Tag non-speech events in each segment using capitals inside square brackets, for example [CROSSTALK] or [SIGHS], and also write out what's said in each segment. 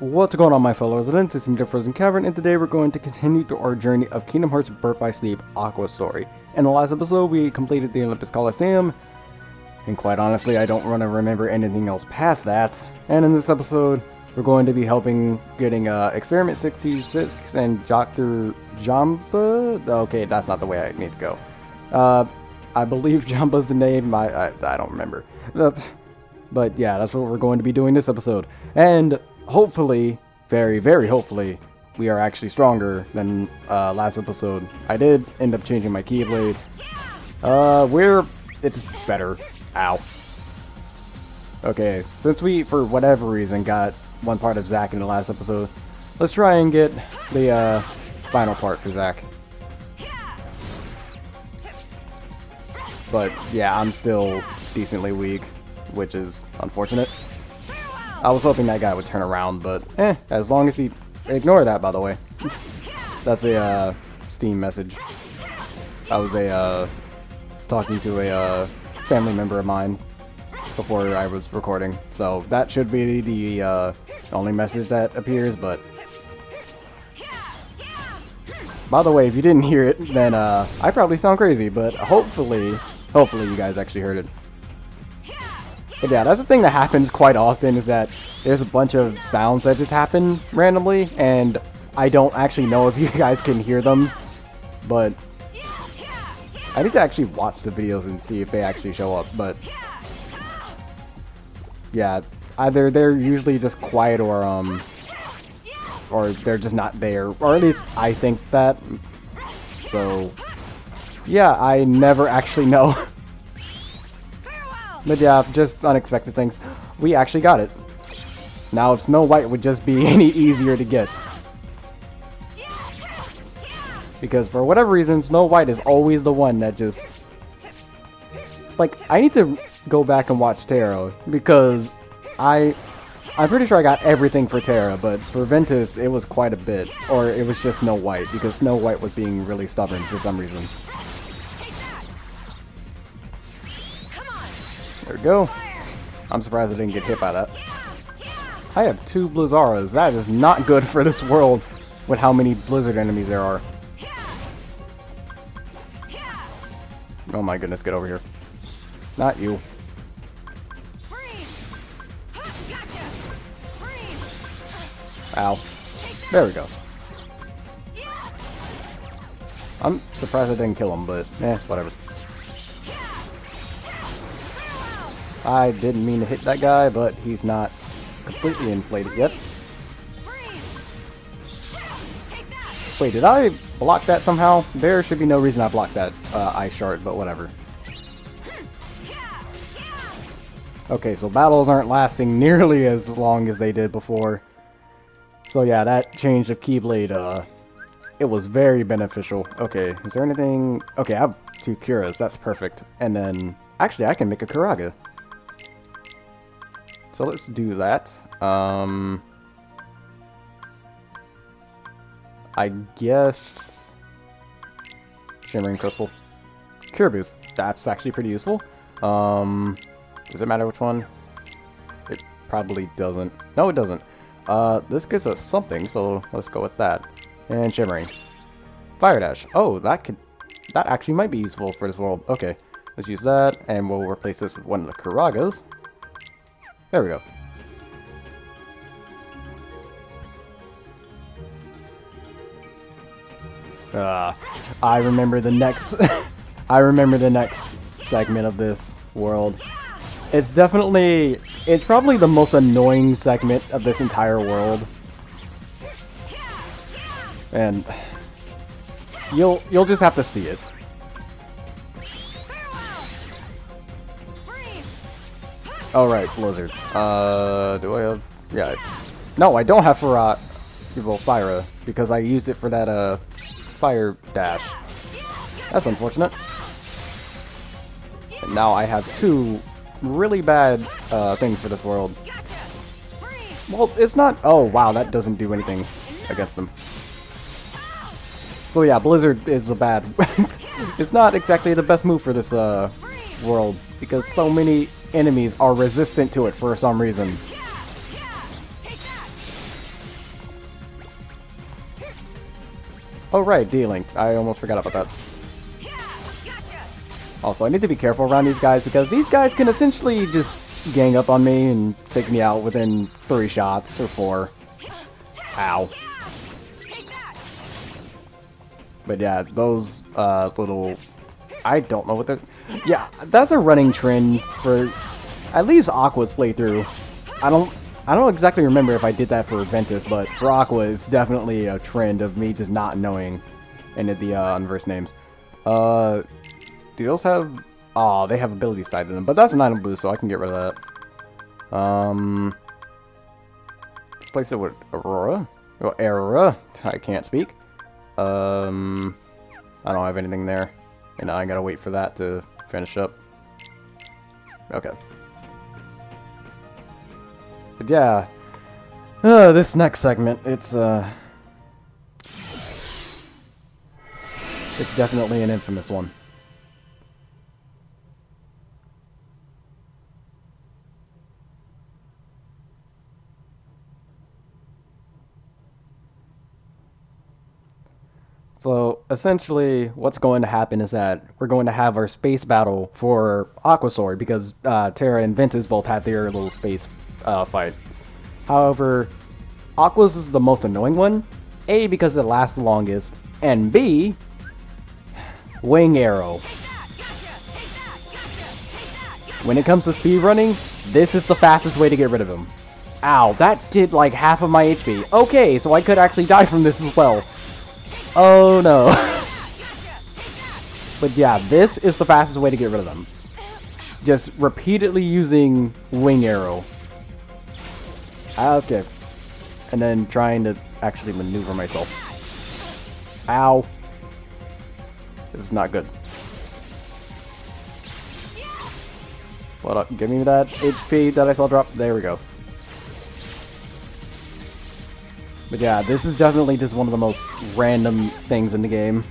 What's going on my fellow residents, it's me the Frozen Cavern, and today we're going to continue through our journey of Kingdom Hearts Birth by Sleep Aqua story. In the last episode, we completed the Olympus Coliseum, and quite honestly, I don't want to remember anything else past that. And in this episode, we're going to be helping getting uh, Experiment 66 and Dr. Jamba? Okay, that's not the way I need to go. Uh, I believe [LAUGHS] Jamba's the name, I, I, I don't remember. But yeah, that's what we're going to be doing this episode. And hopefully, very, very hopefully, we are actually stronger than uh, last episode. I did end up changing my Keyblade. Uh, we're... It's better. Ow. Okay, since we, for whatever reason, got one part of Zack in the last episode, let's try and get the uh, final part for Zack. But yeah, I'm still decently weak, which is unfortunate. I was hoping that guy would turn around, but eh, as long as he... Ignore that, by the way. That's a uh, Steam message. I was a uh, talking to a uh, family member of mine before I was recording, so that should be the uh, only message that appears, but... By the way, if you didn't hear it, then uh, I probably sound crazy, but hopefully, hopefully you guys actually heard it. But yeah, that's the thing that happens quite often is that there's a bunch of sounds that just happen randomly, and I don't actually know if [LAUGHS] you guys can hear them, but I need to actually watch the videos and see if they actually show up, but yeah, either they're usually just quiet or, um, or they're just not there, or at least I think that, so yeah, I never [LAUGHS] actually know. But yeah, just unexpected things. We actually got it. Now, if Snow White would just be [LAUGHS] any easier to get. Because for whatever reason, Snow White is always the one that just... Like, I need to go back and watch Terra, because I... I'm pretty sure I got everything for Terra, but for Ventus, it was quite a bit. Or it was just Snow White, because Snow White was being really stubborn for some reason. We go. I'm surprised I didn't get hit by that. I have two Blizzaras. That is not good for this world with how many Blizzard enemies there are. Oh my goodness, get over here. Not you. Ow. There we go. I'm surprised I didn't kill him, but eh, whatever. I didn't mean to hit that guy, but he's not completely inflated yet. Wait, did I block that somehow? There should be no reason I blocked that uh, ice shard, but whatever. Okay, so battles aren't lasting [LAUGHS] nearly as long as they did before. So yeah, that change of Keyblade, uh, it was very beneficial. Okay, is there anything... Okay, I have two Curas, that's perfect. And then, actually, I can make a Curaga. So let's do that. Um, I guess Shimmering Crystal. Boost. That's actually pretty useful. Um, does it matter which one? It probably doesn't. No, it doesn't. Uh, this gives us something, so let's go with that. And Shimmering. Fire Dash. Oh, that could... That actually might be useful for this world. Okay, let's use that, and we'll replace this with one of the Curagas. There we go. Uh, I remember the next... [LAUGHS] I remember the next segment of this world. It's definitely... It's probably the most annoying segment of this entire world. And... You'll, you'll just have to see it. Oh, right, Blizzard. Uh, do I have... Yeah. No, I don't have Farah... Well, Fira, because I used it for that, uh, Fire Dash. That's unfortunate. And now I have two really bad, uh, things for this world. Well, it's not... Oh, wow, that doesn't do anything against them. So yeah, Blizzard is a bad... [LAUGHS] it's not exactly the best move for this, uh, world, because so many enemies are resistant to it for some reason. Oh right, D-Link. I almost forgot about that. Also, I need to be careful around these guys because these guys can essentially just gang up on me and take me out within three shots or four. Ow. But yeah, those uh, little I don't know what they're... Yeah, that's a running trend for at least Aqua's playthrough. I don't... I don't exactly remember if I did that for Ventus, but for Aqua, it's definitely a trend of me just not knowing any of the uh, unversed names. Uh, do those have... Oh, they have abilities tied to them, but that's an item boost, so I can get rid of that. Um... Place it with Aurora? Well, Aurora. I can't speak. Um, I don't have anything there. And I gotta wait for that to finish up. Okay. But yeah, uh, this next segment, it's, uh... It's definitely an infamous one. So essentially, what's going to happen is that we're going to have our space battle for Aquasaur because uh, Terra and Ventus both had their little space uh, fight. However, Aqua's is the most annoying one. A, because it lasts the longest, and B, Wing Arrow. When it comes to speed running, this is the fastest way to get rid of him. Ow, that did like half of my HP. Okay, so I could actually die from this as well. Oh no. but yeah, this is the fastest way to get rid of them. Just repeatedly using Wing Arrow. Okay. And then trying to actually maneuver myself. Ow. This is not good. What up? Give me that HP that I saw drop. There we go. But yeah, this is definitely just one of the most random things in the game.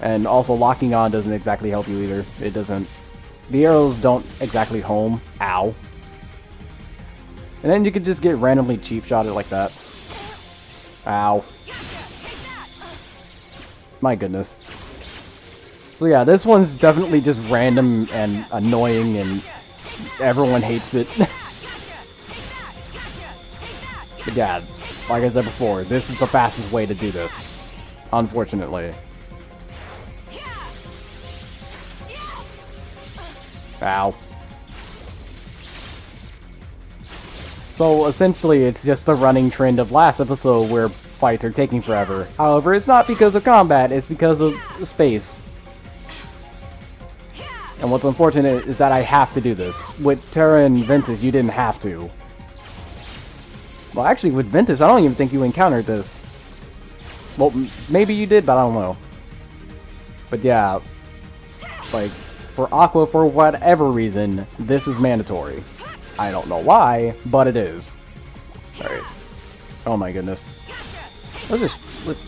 And also locking on doesn't exactly help you either. It doesn't... The arrows don't exactly home. Ow. And then you can just get randomly cheap shotted like that. Ow. My goodness. So yeah, this one's definitely just random and annoying and everyone hates it. [LAUGHS] Yeah, like I said before, this is the fastest way to do this. Unfortunately. Ow. So essentially, it's just a running trend of last episode where fights are taking forever. However, it's not because of combat, it's because of space. And what's unfortunate is that I have to do this. With Terra and Ventus, you didn't have to. Well, actually, with Ventus, I don't even think you encountered this. Well, maybe you did, but I don't know. But yeah, like, for Aqua, for whatever reason, this is mandatory. I don't know why, but it is. Alright. Oh my goodness. Let's just, let's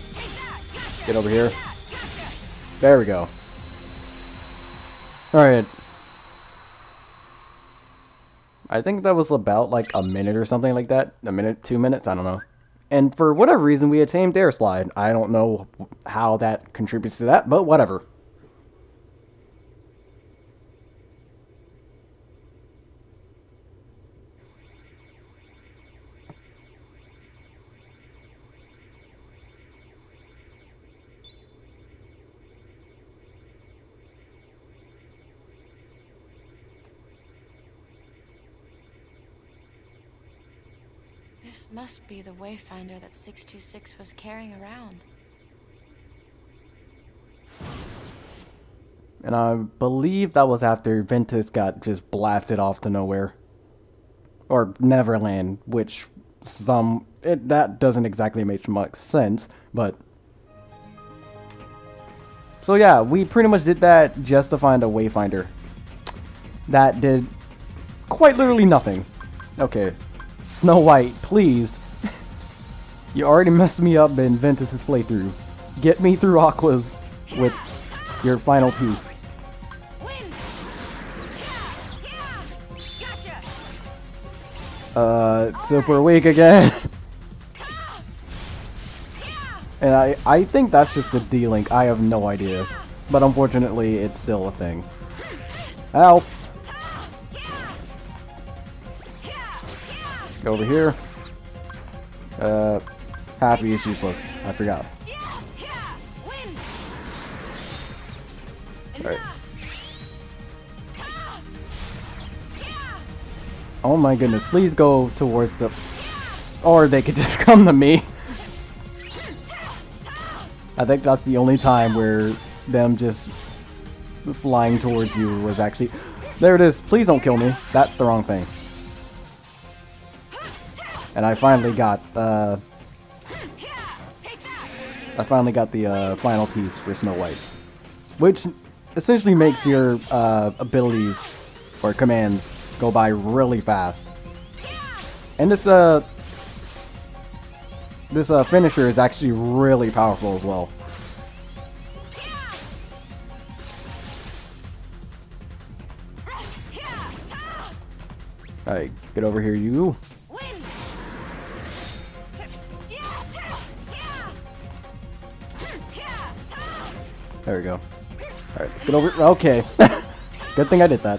get over here. There we go. Alright, I think that was about like a minute or something like that. A minute, two minutes, I don't know. And for whatever reason, we had tamed Air Slide. I don't know how that contributes to that, but whatever. Must be the Wayfinder that 626 was carrying around. And I believe that was after Ventus got just blasted off to nowhere. Or Neverland, which some... It, that doesn't exactly make much sense, but... So yeah, we pretty much did that just to find a Wayfinder. That did quite literally nothing. Okay, Snow White, please. [LAUGHS] you already messed me up in Ventus's playthrough. Get me through Aquas with your final piece. Uh, super weak again. [LAUGHS] And I, I think that's just a D-Link. I have no idea. But unfortunately, it's still a thing. Ow! Go over here. Uh, Happy is useless. I forgot. Alright. Oh my goodness, please go towards the... Or they could [LAUGHS] just come to me. I think that's the only time where them just flying towards you was actually... There it is. Please don't kill me. That's the wrong thing. And I finally got, uh... I finally got the uh, final piece for Snow White. Which essentially makes your uh, abilities or commands go by really fast. And this, uh... This uh, finisher is actually really powerful as well. Alright, get over here, you. There we go. Alright, let's get over- okay. [LAUGHS] Good thing I did that.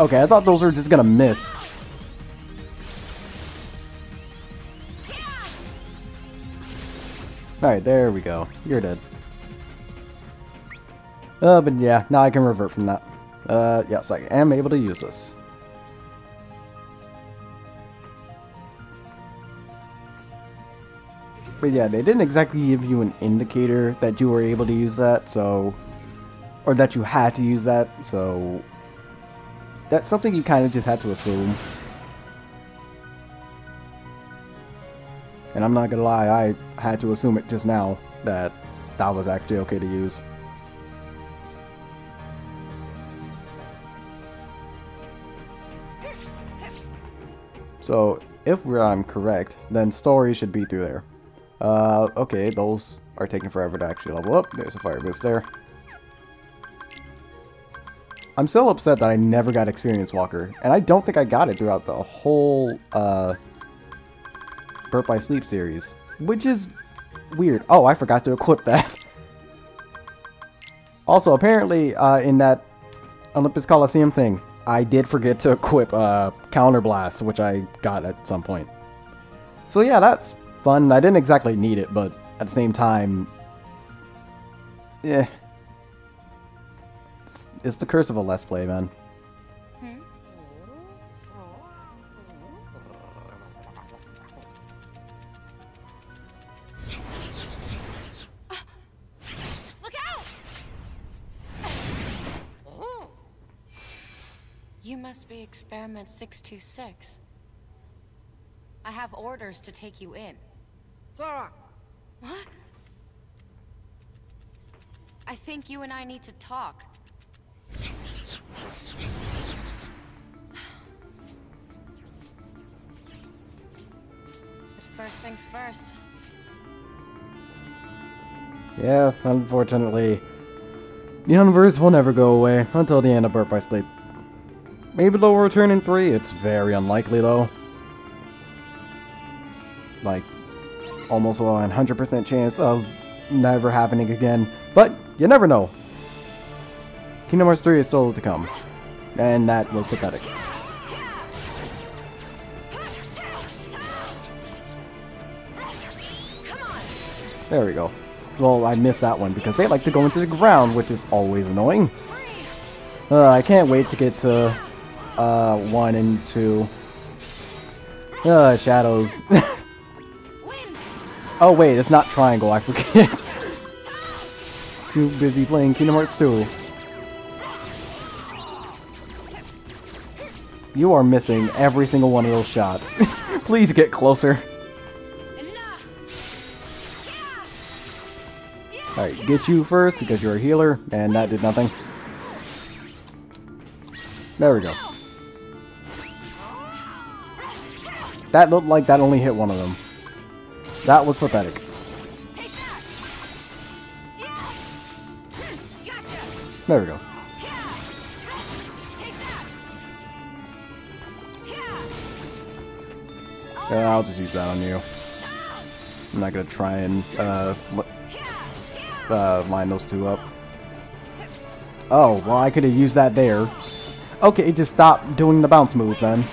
Okay, I thought those were just gonna miss. Alright, there we go. You're dead. Uh, but yeah, now I can revert from that. Uh, yes, I am able to use this. But yeah, they didn't exactly give you an indicator that you were able to use that, so... Or that you had to use that, so... That's something you kind of just had to assume. And I'm not gonna lie, I had to assume it just now, that that was actually okay to use. So, if I'm correct, then story should be through there. Uh, okay, those are taking forever to actually level up. There's a fire boost there. I'm still upset that I never got Experience Walker, and I don't think I got it throughout the whole, uh, Birth by Sleep series, which is weird. Oh, I forgot to equip that. [LAUGHS] also, apparently, uh, in that Olympus Coliseum thing, I did forget to equip, uh, Counter Blast, which I got at some point. So yeah, that's fun. I didn't exactly need it, but at the same time, eh. It's, it's the curse of a Let's Play, man. You must be Experiment 626. I have orders to take you in. Sarah! What? I think you and I need to talk. But first things first. Yeah, unfortunately, the unversed will never go away until the end of Birth by Sleep. Maybe they'll return in 3, it's very unlikely though. Like, almost a 100% chance of never happening again, but you never know. Kingdom Hearts 3 is still to come, and that was pathetic. There we go. Well, I missed that one because they like to go into the ground, which is always annoying. Uh, I can't wait to get to uh, 1 and 2. Uh, shadows. [LAUGHS] oh wait, it's not triangle, I forget. [LAUGHS] Too busy playing Kingdom Hearts 2. You are missing every single one of those shots. [LAUGHS] Please get closer. Alright, get you first because you're a healer, and that did nothing. There we go. That looked like that only hit one of them. That was pathetic. There we go. Yeah, I'll just use that on you. I'm not gonna try and uh, uh, line those two up. Oh, well I could have used that there. Okay, just stop doing the bounce move then.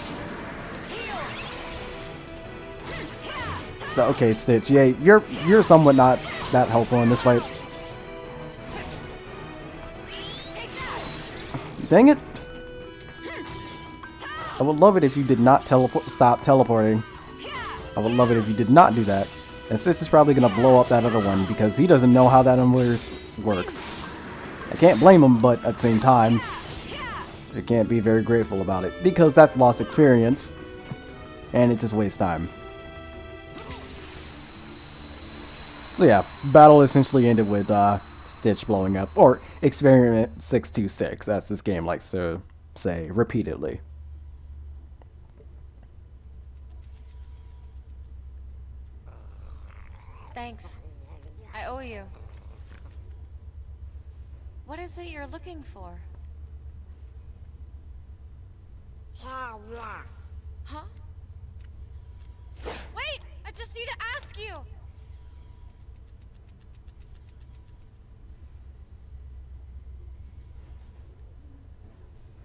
Okay, Stitch, yeah, you're you're somewhat not that helpful in this fight. Dang it! I would love it if you did not teleport stop teleporting. I would love it if you did not do that. And Sis is probably going to blow up that other one because he doesn't know how that works. I can't blame him, but at the same time, I can't be very grateful about it because that's lost experience and it just wastes time. So yeah, battle essentially ended with uh, Stitch blowing up, or Experiment 626, as this game likes to say repeatedly. Thanks. I owe you. What is it you're looking for? Huh? Wait! I just need to ask you!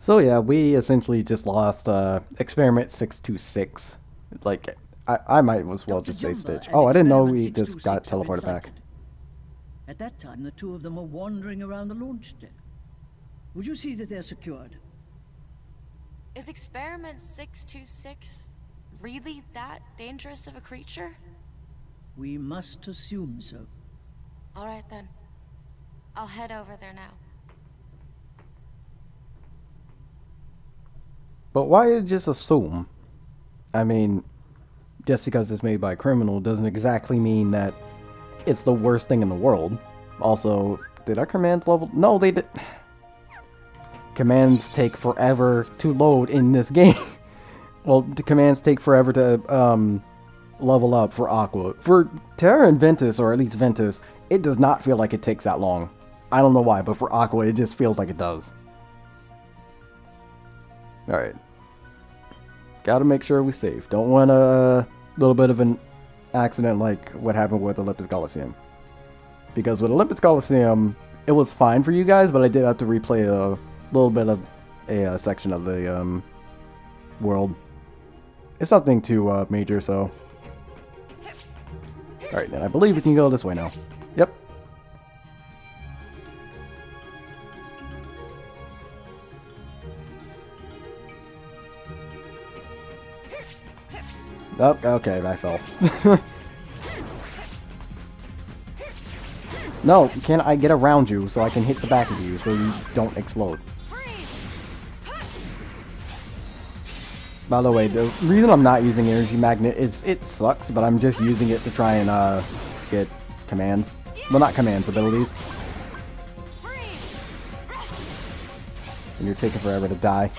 So yeah, we essentially just lost uh, Experiment 626. Like, I, I might as well just say Stitch. Oh, I didn't know we just got teleported back. At that time, the two of them were wandering around the launch deck. Would you see that they're secured? Is Experiment 626 really that dangerous of a creature? We must assume so. Alright then. I'll head over there now. But why just assume? I mean, just because it's made by a criminal doesn't exactly mean that it's the worst thing in the world. Also, did our commands level? No, they did. [SIGHS] Commands take forever to load in this [LAUGHS] game. well, the commands take forever to um, level up for Aqua. For Terra and Ventus, or at least Ventus, it does not feel like it takes that long. I don't know why, but for Aqua, it just feels like it does. Alright. Gotta make sure we save. Don't want a little bit of an accident like what happened with Olympus Coliseum. Because with Olympus Coliseum, it was fine for you guys, but I did have to replay a little bit of a, a section of the um, world. It's nothing too uh, major, so... Alright, then I believe we can go this way now. Yep. Oh, okay, I fell. [LAUGHS] no, can I get around you so I can hit the back of you so you don't explode? By the way, the reason I'm not using Energy Magnet is it sucks, but I'm just using it to try and uh, get commands. Well, not commands, abilities. And you're taking forever to die.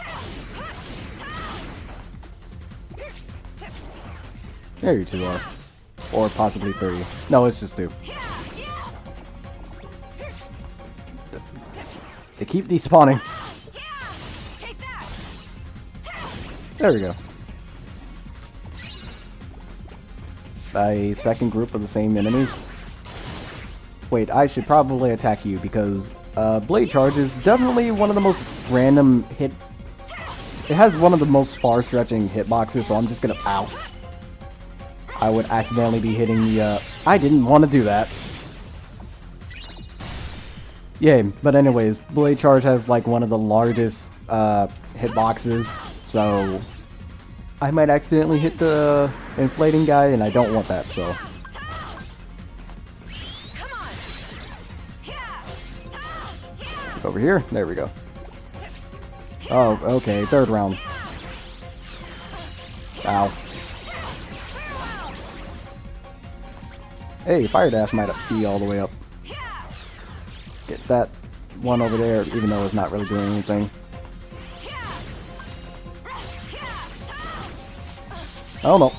There you two are. Or possibly three. No, it's just two. They keep despawning. There we go. A second group of the same enemies. Wait, I should probably attack you because uh, Blade Charge is definitely one of the most random hit... It has one of the most far-stretching hitboxes, so I'm just gonna... Ow. I would accidentally be hitting the, uh, I didn't want to do that. Yay, but anyways, Blade Charge has like one of the largest uh, hitboxes, so I might accidentally hit the inflating guy, and I don't want that, so. Over here? There we go. Oh, okay, third round. Ow. Hey, Fire Dash might be all the way up. Get that one over there, even though it's not really doing anything. Oh no.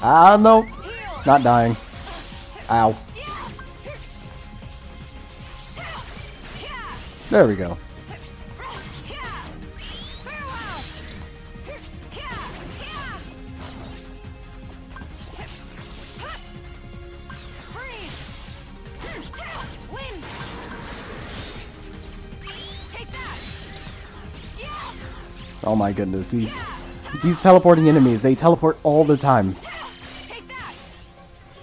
Ah, no. Not dying. Ow. There we go. Oh my goodness, these these teleporting enemies, they teleport all the time.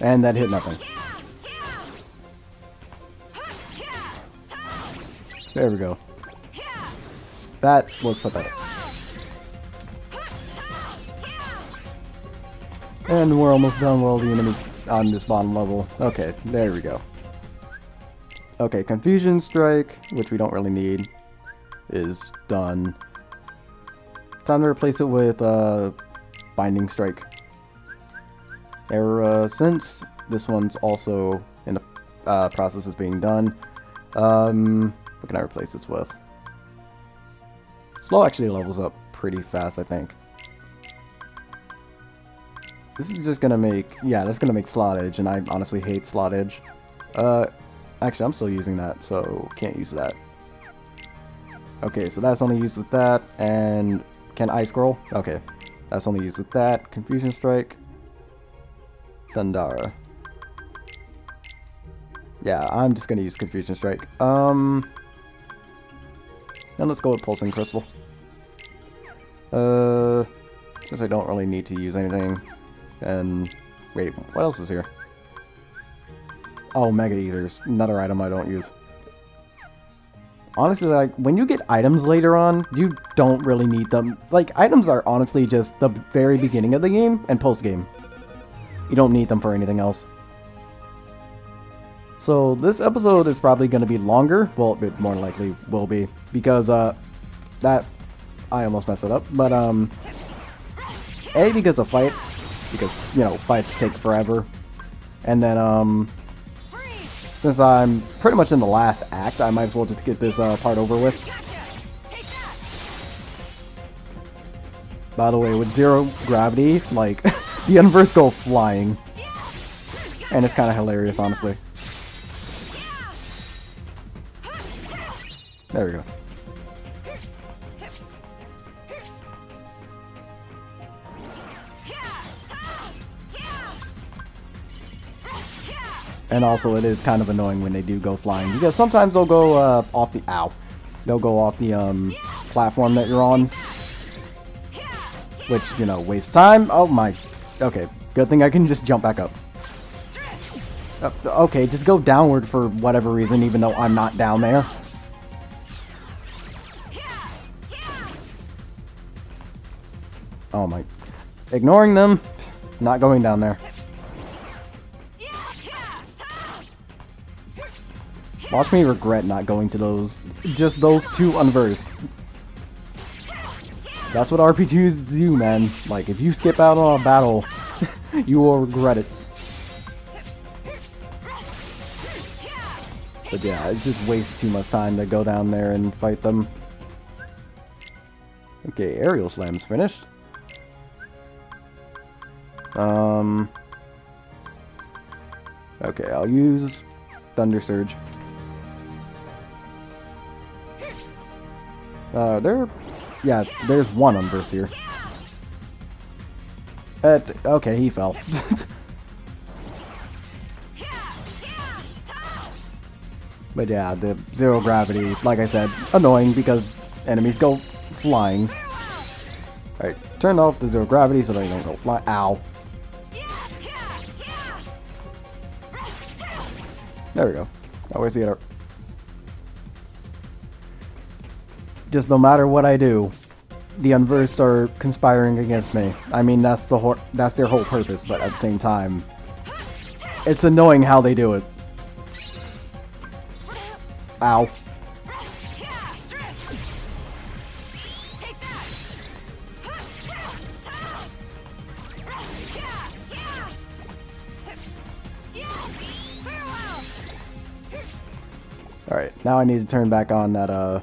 And that hit nothing. There we go. That was pathetic. And we're almost done with all the enemies on this bottom level. Okay, there we go. Okay, Confusion Strike, which we don't really need, is done. Time to replace it with uh, Binding Strike. Era Sense, this one's also in the uh, process of being done. Um, what can I replace this with? Slow actually levels up pretty fast, I think. This is just gonna make, yeah, that's gonna make Slot Edge, and I honestly hate Slot Edge. Uh, actually, I'm still using that, so can't use that. Okay, so that's only used with that, and can I scroll? Okay, that's only used with that. Confusion Strike. Thundara. Yeah, I'm just gonna use Confusion Strike. Um, and let's go with Pulsing Crystal. Uh, since I don't really need to use anything. And, wait, what else is here? Oh, Mega Ethers. Another item I don't use. Honestly, like, when you get items later on, you don't really need them. Like, items are honestly just the very beginning of the game and post-game. You don't need them for anything else. So this episode is probably going to be longer. Well, it more likely will be because uh, that I almost messed it up. But um, a because of fights, because you know fights take forever, and then um. Since I'm pretty much in the last act, I might as well just get this uh, part over with. By the way, with zero gravity, like [LAUGHS] the unversed go flying, and it's kind of hilarious, honestly. There we go. And also, it is kind of annoying when they do go flying because sometimes they'll go uh, off the ow, they'll go off the um, platform that you're on, which you know wastes time. Oh my, okay, good thing I can just jump back up. Uh, okay, just go downward for whatever reason, even though I'm not down there. Oh my, ignoring them, not going down there. Watch me regret not going to those, just those two unversed. That's what RPGs do, man. Like, if you skip out on a battle, [LAUGHS] you will regret it. But yeah, it just wastes too much time to go down there and fight them. Okay, aerial slam's finished. Um. Okay, I'll use Thunder Surge. Uh, there, yeah, there's one unverse here. Uh, okay, he fell. [LAUGHS] but yeah, the zero gravity, like I said, annoying because enemies go flying. Alright, turn off the zero gravity so they don't go fly. Ow. There we go. Where's the other? Just no matter what I do, the unversed are conspiring against me. I mean, that's the whole, that's their whole purpose, but at the same time, it's annoying how they do it. Ow. Alright, now I need to turn back on that, uh,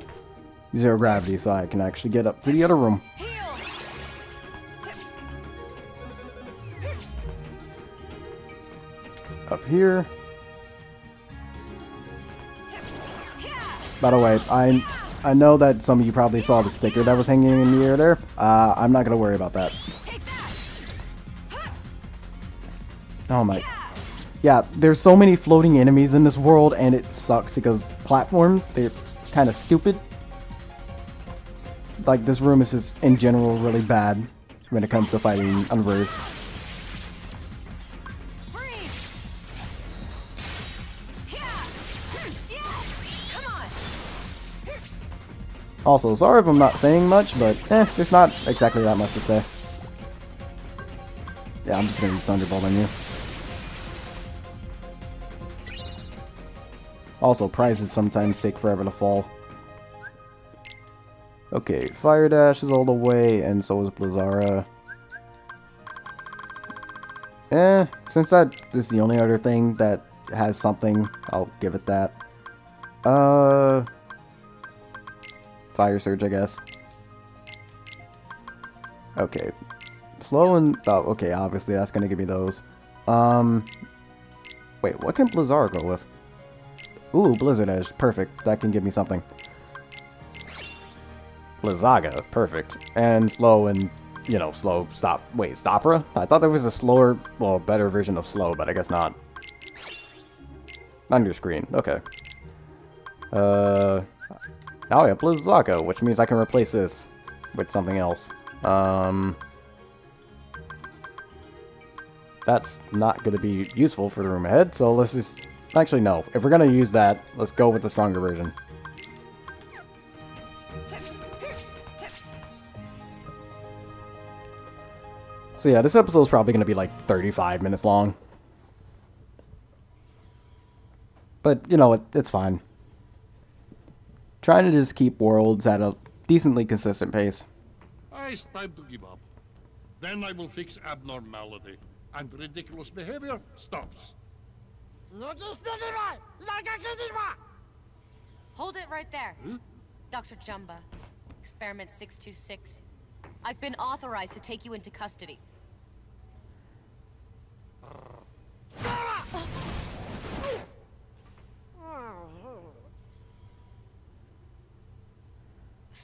zero gravity so I can actually get up to the other room. Up here. By the way, I I know that some of you probably saw the sticker that was hanging in the air there. Uh, I'm not gonna worry about that. Oh my. Yeah, there's so many floating enemies in this world, and it sucks because platforms, they're kind of stupid. Like this room is just in general really bad when it comes to fighting unversed. Also, sorry if I'm not saying much, but eh, there's not exactly that much to say. Yeah, I'm just gonna use Thunderbolt on you. Also, prizes sometimes take forever to fall. Okay, Fire Dash is all the way, and so is Blizzara. Eh, since that is the only other thing that has something, I'll give it that. Uh... Fire Surge, I guess. Okay. Slow and... Oh, okay, obviously that's gonna give me those. Um... Wait, what can Blizzara go with? Ooh, Blizzard Edge. Perfect. That can give me something. Blizzaga. Perfect. And slow and, you know, slow, stop. Wait, Stopra? I thought there was a slower, well, better version of slow, but I guess not. Under screen. Okay. Uh... Now I have Blizzaga, which means I can replace this with something else. Um... That's not going to be useful for the room ahead, so let's just Actually, no. If we're gonna use that, let's go with the stronger version. So yeah, this episode is probably gonna be like 35 minutes long. But, you know, it, it's fine. Trying to just keep worlds at a decently consistent pace. Ah, it's time to give up. Then I will fix abnormality, and ridiculous behavior stops. Hold it right there. Hmm? Dr. Jumba. Experiment 626. I've been authorized to take you into custody.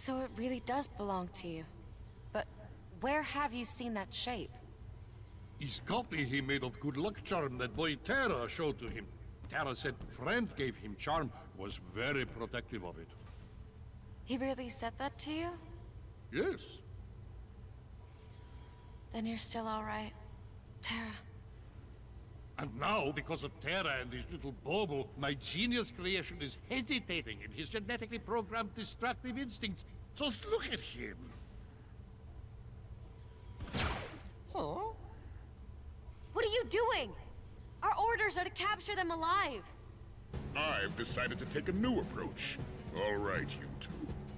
So it really does belong to you. But where have you seen that shape? His copy he made of good luck charm that boy Terra showed to him. Terra said friend gave him charm, was very protective of it. He really said that to you? Yes. Then you're still alright. Terra. And now, because of Terra and his little bauble, my genius creation is hesitating in his genetically programmed destructive instincts. Just look at him. Huh? What are you doing? Our orders are to capture them alive. I've decided to take a new approach. All right, you two.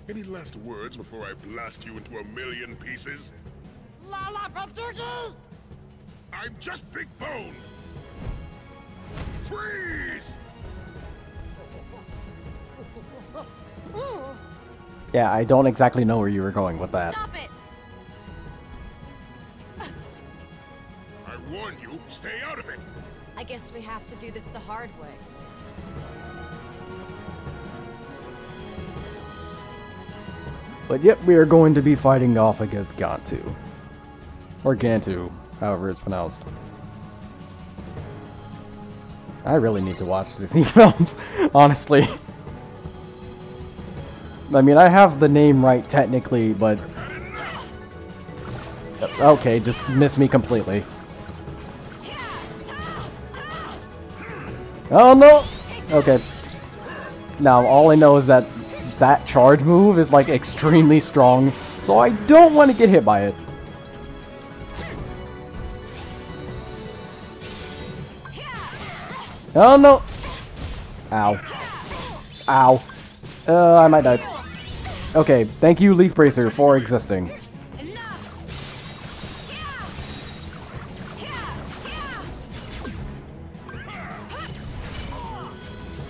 Any last words before I blast you into a million pieces? Lala Patuki! I'm just Big Bone! Freeze! Yeah, I don't exactly know where you were going with that. Stop it! I warned you, stay out of it! I guess we have to do this the hard way. But yep, we are going to be fighting off against Gantu. Or Gantu, however it's pronounced. I really need to watch Disney [LAUGHS] films, honestly. I mean, I have the name right technically, but... Okay, just miss me completely. Oh no! Okay. Now, all I know is that that charge move is like extremely strong, so I don't want to get hit by it. Oh no! Ow. Ow. Uh, I might die. Okay, thank you, Leaf Bracer, for existing.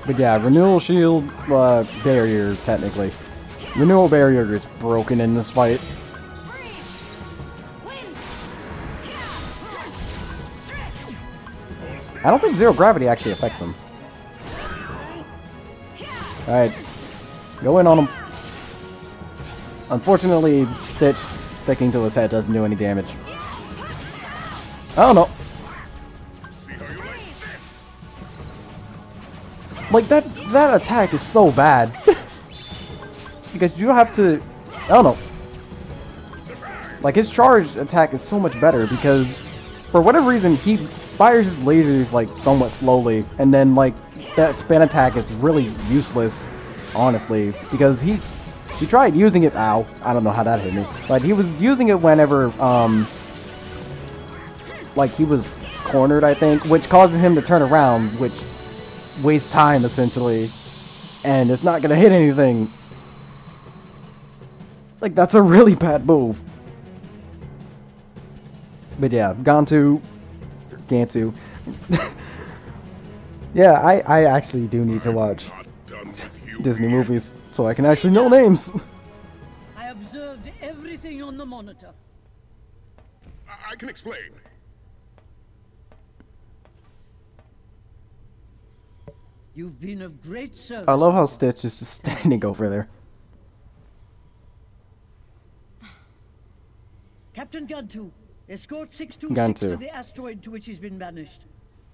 But yeah, Renewal Shield uh, Barrier, technically. Renewal Barrier is broken in this fight. I don't think Zero Gravity actually affects him. Alright. Go in on him. Unfortunately, Stitch sticking to his head doesn't do any damage. Oh no. Like that that attack is so bad. [LAUGHS] because you have to I don't know. Like, his charge attack is so much better because, for whatever reason, he fires his lasers, like, somewhat slowly. And then, like, that spin attack is really useless, honestly, because he he tried using it. Ow! I don't know how that hit me, but he was using it whenever um like he was cornered, I think, which causes him to turn around, which wastes time essentially, and it's not gonna hit anything. Like that's a really bad move. But yeah, Gantu, Gantu. [LAUGHS] yeah, I I actually do need to watch Not done with you Disney yet. movies so I can actually know names. [LAUGHS] I observed everything on the monitor. I, I can explain. You've been of great service. I love how Stitch is just [LAUGHS] standing over there. Captain Gantu, escort 626 Gantu. to the asteroid to which he's been banished.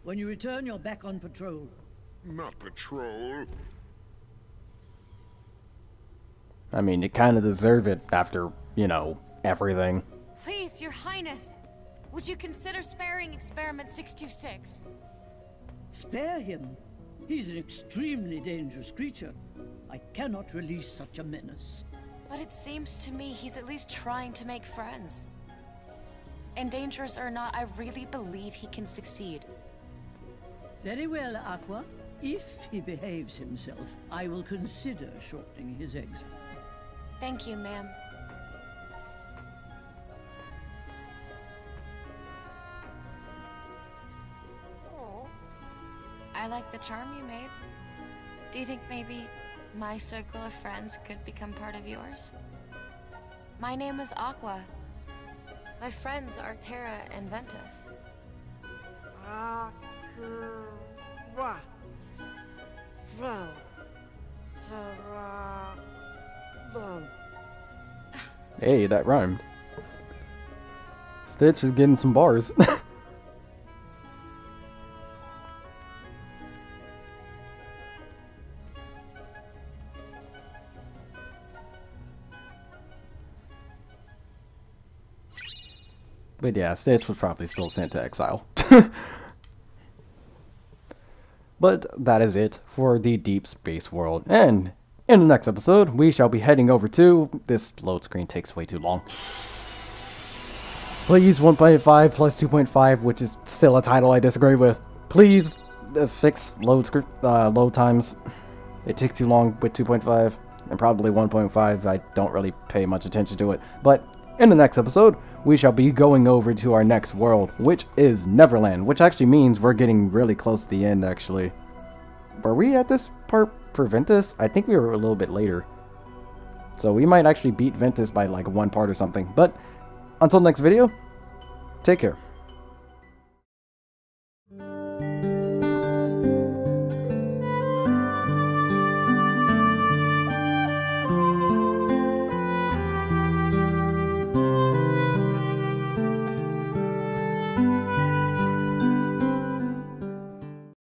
When you return, you're back on patrol. Not patrol. I mean, you kind of deserve it after, you know, everything. Please, Your Highness, would you consider sparing Experiment 626? Spare him. He's an extremely dangerous creature. I cannot release such a menace. But it seems to me he's at least trying to make friends. And dangerous or not, I really believe he can succeed. Very well, Aqua. If he behaves himself, I will consider shortening his exile. Thank you, ma'am. I like the charm you made. Do you think maybe my circle of friends could become part of yours? My name is Aqua. My friends are Terra and Ventus. Aqua. Vel. Terra. Vel. Hey, that rhymed. Stitch is getting some bars. [LAUGHS] but yeah, Stitch was probably still sent to exile. [LAUGHS] But that is it for the Deep Space World. And in the next episode, we shall be heading over to. This load screen takes way too long. Please 1.5 plus 2.5, which is still a title I disagree with. Please uh, fix load uh, load times. It takes too long with 2.5 and probably 1.5. I don't really pay much attention to it. But in the next episode, we shall be going over to our next world, which is Neverland, which actually means we're getting really close to the end, actually. Were we at this part for Ventus? I think we were a little bit later. So we might actually beat Ventus by like one part or something. But until next video, take care.